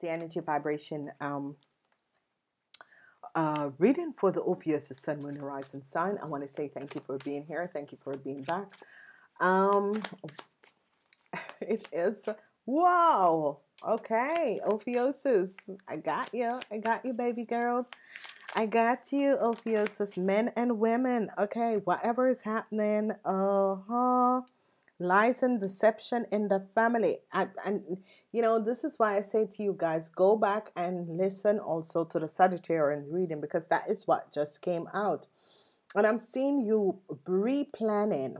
The energy vibration um, uh, reading for the Ophiuchus Sun, Moon, Horizon sign. I want to say thank you for being here. Thank you for being back. Um, it is wow. Okay, Ophiuchus, I got you. I got you, baby girls. I got you, Ophiuchus, men and women. Okay, whatever is happening, uh huh lies and deception in the family. And, and you know this is why i say to you guys go back and listen also to the sagittarian reading because that is what just came out. And i'm seeing you re-planning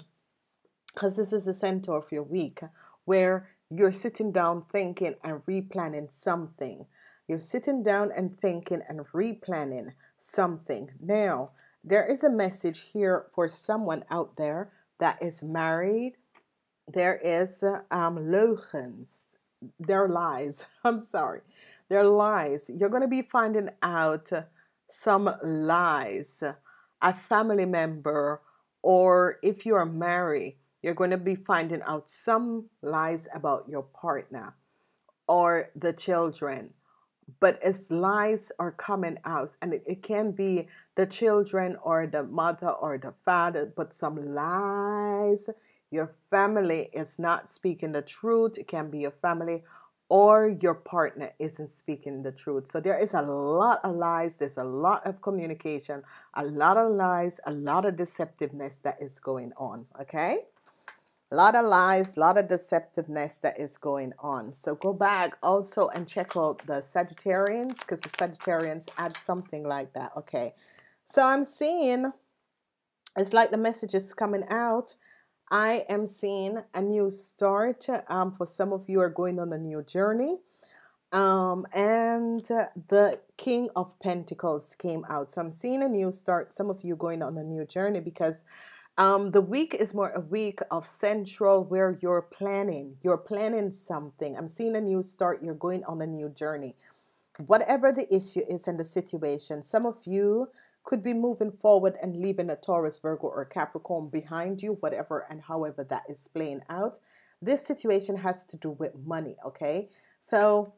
because this is the center of your week where you're sitting down thinking and replanning something. You're sitting down and thinking and replanning something. Now there is a message here for someone out there that is married there is um, leugens. They're lies. I'm sorry. They're lies. You're going to be finding out some lies. A family member, or if you are married, you're going to be finding out some lies about your partner or the children. But as lies are coming out, and it, it can be the children or the mother or the father, but some lies your family is not speaking the truth. It can be your family or your partner isn't speaking the truth. So there is a lot of lies, there's a lot of communication, a lot of lies, a lot of deceptiveness that is going on. Okay? A lot of lies, a lot of deceptiveness that is going on. So go back also and check out the Sagittarians because the Sagittarians add something like that. Okay. So I'm seeing it's like the message is coming out I am seeing a new start. Um, for some of you are going on a new journey. Um, and the King of Pentacles came out. So I'm seeing a new start. Some of you going on a new journey because um, the week is more a week of central where you're planning. You're planning something. I'm seeing a new start. You're going on a new journey. Whatever the issue is and the situation, some of you could be moving forward and leaving a Taurus, Virgo, or Capricorn behind you, whatever and however that is playing out. This situation has to do with money, okay? So,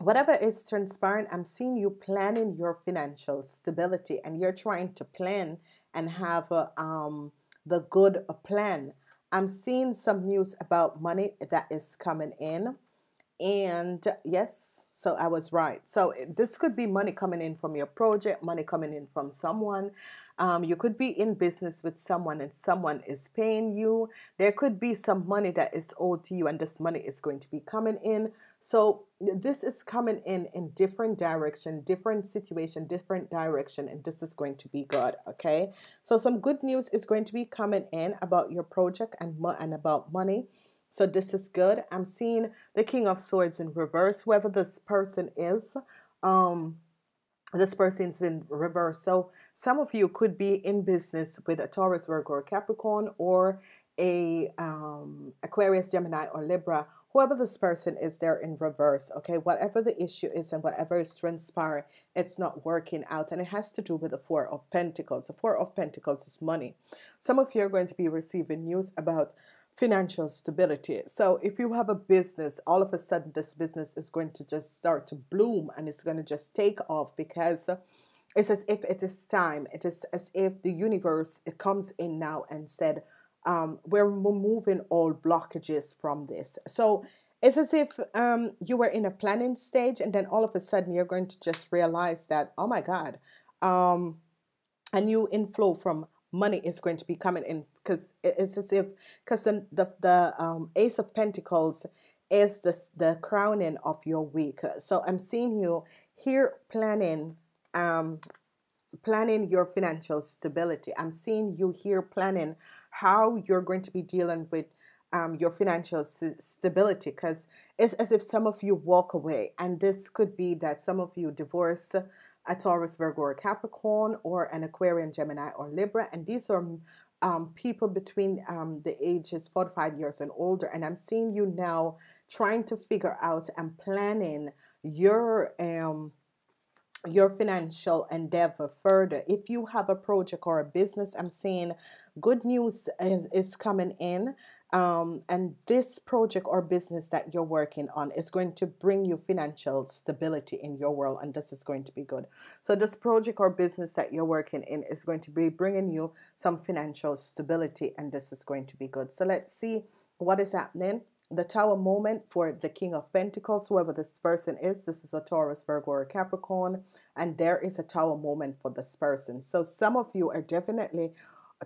whatever is transpiring, I'm seeing you planning your financial stability and you're trying to plan and have a, um, the good plan. I'm seeing some news about money that is coming in. And yes, so I was right. So this could be money coming in from your project, money coming in from someone. Um, you could be in business with someone and someone is paying you. There could be some money that is owed to you, and this money is going to be coming in. So this is coming in in different direction, different situation, different direction, and this is going to be good. Okay, so some good news is going to be coming in about your project and and about money. So this is good. I'm seeing the King of Swords in reverse, whoever this person is. Um, this person's in reverse. So some of you could be in business with a Taurus, Virgo, or Capricorn, or a um, Aquarius, Gemini, or Libra. Whoever this person is, they're in reverse. Okay, whatever the issue is and whatever is transpiring, it's not working out, and it has to do with the Four of Pentacles. The Four of Pentacles is money. Some of you are going to be receiving news about financial stability. So if you have a business, all of a sudden this business is going to just start to bloom and it's going to just take off because it's as if it is time. It is as if the universe it comes in now and said, um, we're removing all blockages from this. So it's as if um, you were in a planning stage and then all of a sudden you're going to just realize that, oh my God, um, a new inflow from money is going to be coming in because it's as if because the the, um, ace of pentacles is the, the crowning of your week. So i'm seeing you here planning um planning your financial stability. I'm seeing you here planning how you're going to be dealing with um, your financial stability because it's as if some of you walk away and this could be that some of you divorce a Taurus, Virgo, or Capricorn, or an Aquarian, Gemini, or Libra. And these are um, people between um, the ages 45 years and older. And I'm seeing you now trying to figure out and planning your um, your financial endeavor further. If you have a project or a business, I'm saying good news is, is coming in. Um, and this project or business that you're working on is going to bring you financial stability in your world, and this is going to be good. So, this project or business that you're working in is going to be bringing you some financial stability, and this is going to be good. So, let's see what is happening the tower moment for the king of pentacles whoever this person is this is a taurus virgo or capricorn and there is a tower moment for this person. So some of you are definitely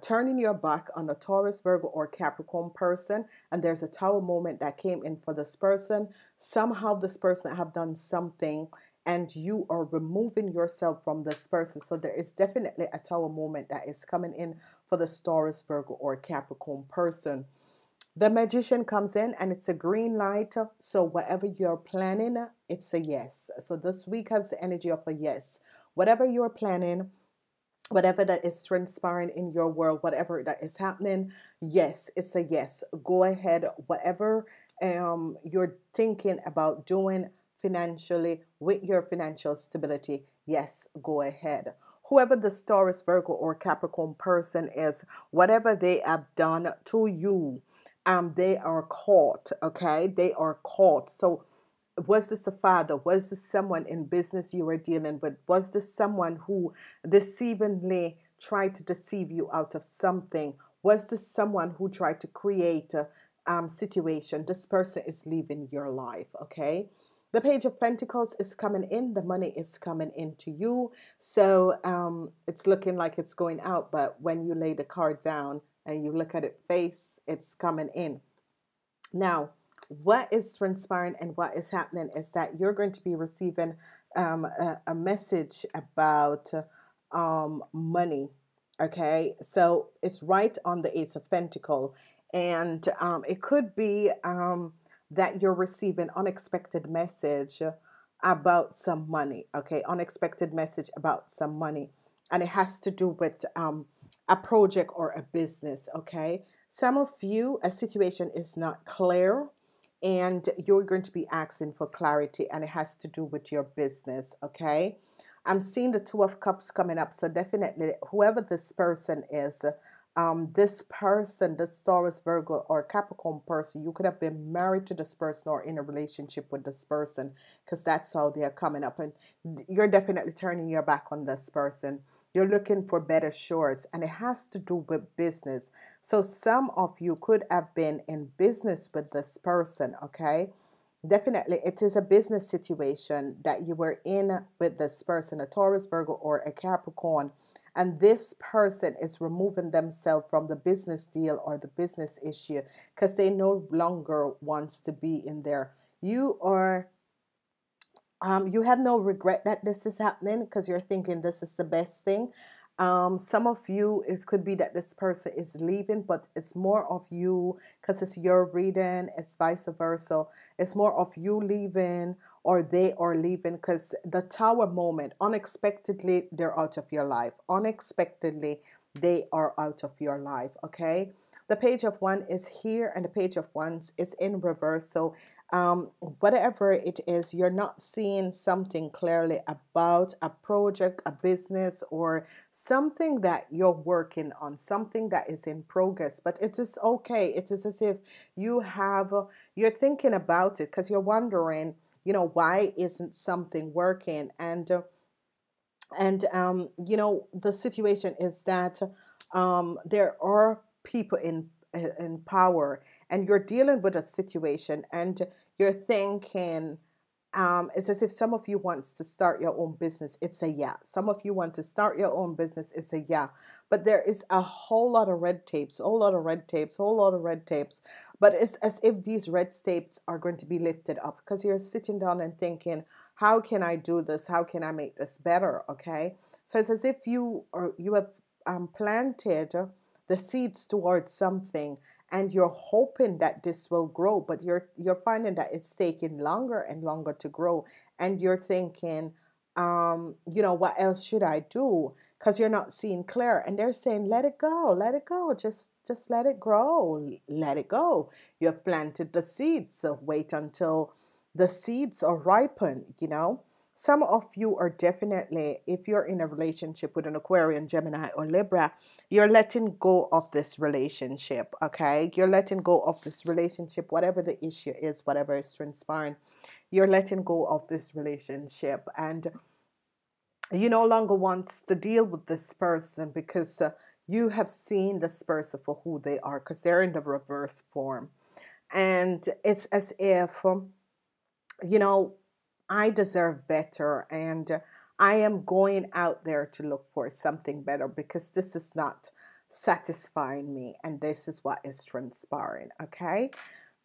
turning your back on a taurus virgo or capricorn person and there's a tower moment that came in for this person. Somehow this person have done something and you are removing yourself from this person. So there is definitely a tower moment that is coming in for the taurus virgo or capricorn person the magician comes in and it's a green light. So, whatever you're planning, it's a yes. So, this week has the energy of a yes. Whatever you're planning, whatever that is transpiring in your world, whatever that is happening, yes, it's a yes. Go ahead, whatever um, you're thinking about doing financially with your financial stability, yes, go ahead. Whoever the Taurus, Virgo, or Capricorn person is, whatever they have done to you, um, they are caught. Okay, they are caught. So, was this a father? Was this someone in business you were dealing with? Was this someone who deceivingly tried to deceive you out of something? Was this someone who tried to create a um, situation? This person is leaving your life. Okay. The Page of Pentacles is coming in, the money is coming into you. So um, it's looking like it's going out, but when you lay the card down, and you look at it face, it's coming in. Now, what is transpiring and what is happening is that you're going to be receiving um, a, a, message about um, money. Okay, so it's right on the Ace of Pentacle, and um, it could be um, that you're receiving unexpected message about some money. Okay, unexpected message about some money, and it has to do with um, a project or a business, okay? Some of you, a situation is not clear and you're going to be asking for clarity and it has to do with your business, okay? I'm seeing the Two of Cups coming up, so definitely whoever this person is, um, this person, this Taurus, Virgo, or Capricorn person, you could have been married to this person or in a relationship with this person because that's how they are coming up. And you're definitely turning your back on this person. You're looking for better shores, and it has to do with business. So, some of you could have been in business with this person, okay? Definitely, it is a business situation that you were in with this person, a Taurus, Virgo, or a Capricorn and this person is removing themselves from the business deal or the business issue because they no longer wants to be in there you are um, you have no regret that this is happening because you're thinking this is the best thing um, some of you, it could be that this person is leaving, but it's more of you because it's your reading, it's vice versa. It's more of you leaving or they are leaving because the tower moment, unexpectedly, they're out of your life. Unexpectedly, they are out of your life, okay? The page of wand is here and the page of wands is in reverse. So um, whatever it is, you're not seeing something clearly about a project, a business, or something that you're working on, something that is in progress. But it is okay. It is as if you have, you're thinking about it because you're wondering, you know, why isn't something working? And, uh, and um, you know, the situation is that um, there are people in in power and you're dealing with a situation and you're thinking um, it's as if some of you wants to start your own business. It's a yeah. Some of you want to start your own business. It's a yeah. But there is a whole lot of red tapes, a whole lot of red tapes, a whole lot of red tapes. But it's as if these red tapes are going to be lifted up because you're sitting down and thinking, how can I do this? How can I make this better? Okay. So it's as if you or you have um, planted the seeds towards something and you're hoping that this will grow but you're you're finding that it's taking longer and longer to grow and you're thinking um you know what else should i do? Because you're not seeing clear and they're saying let it go let it go just just let it grow let it go. You have planted the seeds so wait until the seeds are ripened you know some of you are definitely, if you're in a relationship with an Aquarian, Gemini, or Libra, you're letting go of this relationship, okay? You're letting go of this relationship, whatever the issue is, whatever is transpiring, you're letting go of this relationship. And you no longer want to deal with this person because uh, you have seen this person for who they are because they're in the reverse form. And it's as if, um, you know, I deserve better and I am going out there to look for something better because this is not satisfying me and this is what is transpiring. Okay.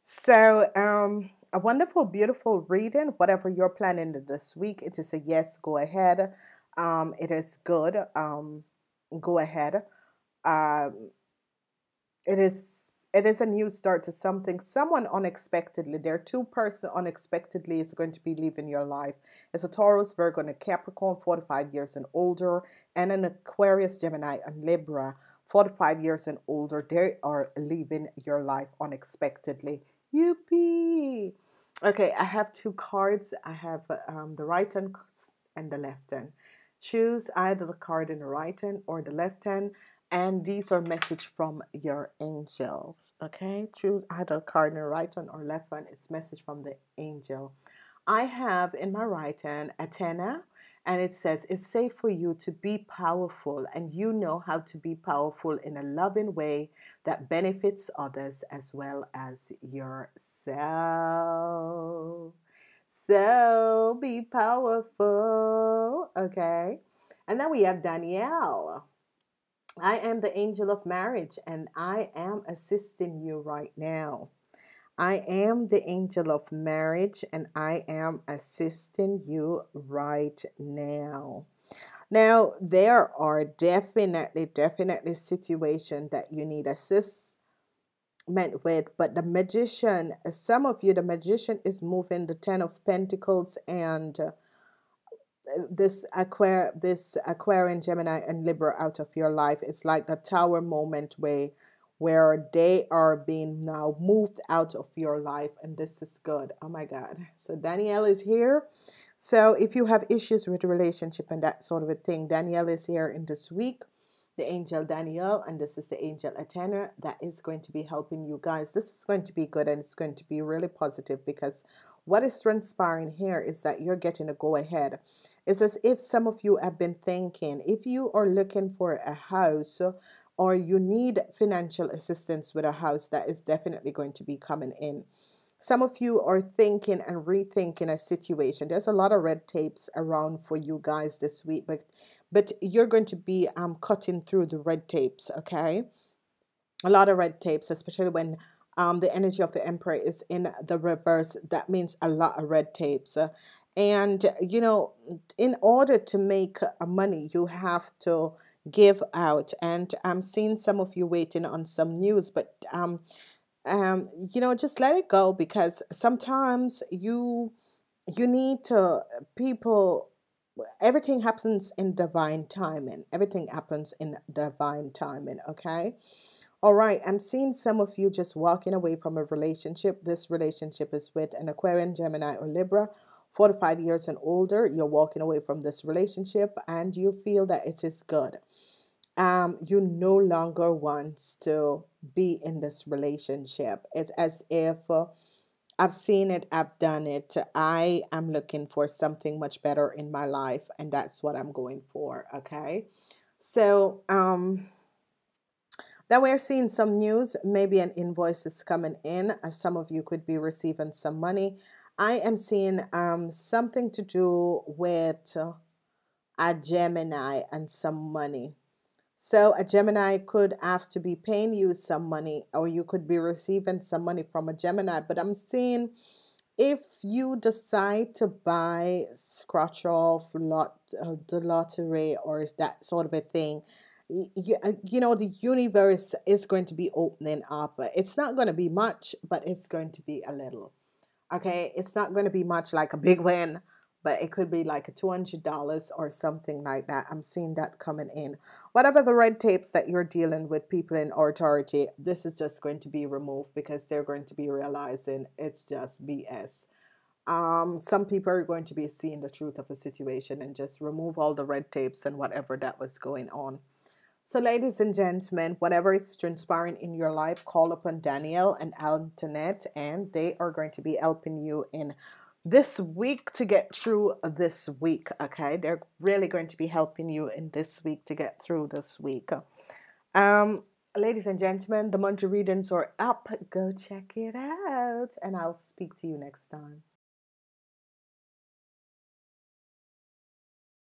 So, um, a wonderful, beautiful reading. Whatever you're planning this week, it is a yes, go ahead. Um, it is good. Um, go ahead. Um, it is it is a new start to something. Someone unexpectedly, there two person unexpectedly is going to be leaving your life. It's a Taurus, Virgo, and a Capricorn, 45 years and older, and an Aquarius, Gemini, and Libra, 45 years and older. They are leaving your life unexpectedly. Yippee! Okay, I have two cards. I have um, the right hand and the left hand. Choose either the card in the right hand or the left hand. And these are message from your angels. Okay, choose either card in the right hand or left hand. It's message from the angel. I have in my right hand Athena, and it says it's safe for you to be powerful, and you know how to be powerful in a loving way that benefits others as well as yourself. So be powerful. Okay. And then we have Danielle. I am the angel of marriage and I am assisting you right now. I am the angel of marriage and I am assisting you right now. Now, there are definitely, definitely situations that you need assistance met with but the magician some of you the magician is moving the ten of pentacles and uh, this aquar this aquarian gemini and libra out of your life it's like the tower moment where where they are being now moved out of your life and this is good oh my god so danielle is here so if you have issues with relationship and that sort of a thing danielle is here in this week the angel Danielle, and this is the angel Athena that is going to be helping you guys. This is going to be good and it's going to be really positive because what is transpiring here is that you're getting a go ahead. It's as if some of you have been thinking if you are looking for a house or you need financial assistance with a house, that is definitely going to be coming in. Some of you are thinking and rethinking a situation. There's a lot of red tapes around for you guys this week, but but you're going to be um, cutting through the red tapes, okay? A lot of red tapes, especially when um, the energy of the emperor is in the reverse. That means a lot of red tapes. And, you know, in order to make money, you have to give out. And I'm seeing some of you waiting on some news, but, um, um, you know, just let it go because sometimes you you need to people everything happens in divine timing. Everything happens in divine timing, okay? All right, I'm seeing some of you just walking away from a relationship. This relationship is with an Aquarian, Gemini, or Libra, 45 years and older. You're walking away from this relationship and you feel that it is good. Um, you no longer want to be in this relationship. It's as if uh, I've seen it, I've done it. I am looking for something much better in my life, and that's what I'm going for. Okay. So, um, then we're seeing some news. Maybe an invoice is coming in. Uh, some of you could be receiving some money. I am seeing um, something to do with uh, a Gemini and some money. So a Gemini could have to be paying you some money, or you could be receiving some money from a Gemini. But I'm seeing if you decide to buy scratch off lot uh, the lottery or is that sort of a thing, you, uh, you know the universe is going to be opening up. It's not going to be much, but it's going to be a little. Okay, it's not going to be much like a big win but it could be like a $200 or something like that. I'm seeing that coming in. Whatever the red tapes that you're dealing with people in authority, this is just going to be removed because they're going to be realizing it's just BS. Um, some people are going to be seeing the truth of a situation and just remove all the red tapes and whatever that was going on. So, ladies and gentlemen, whatever is transpiring in your life, call upon Daniel and Antoinette, and they are going to be helping you in this week to get through this week. Okay, they're really going to be helping you in this week to get through this week. Um, ladies and gentlemen, the monthly readings are up. Go check it out, and I'll speak to you next time.